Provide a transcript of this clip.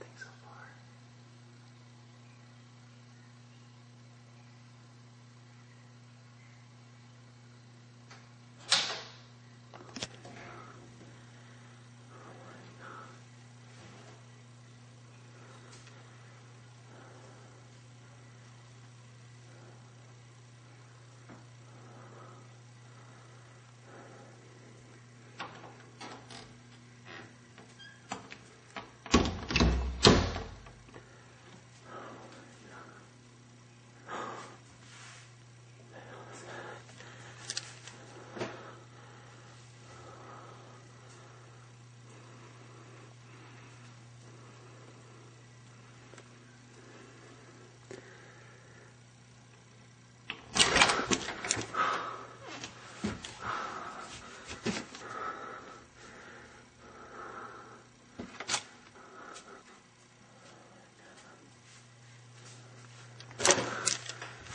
think so.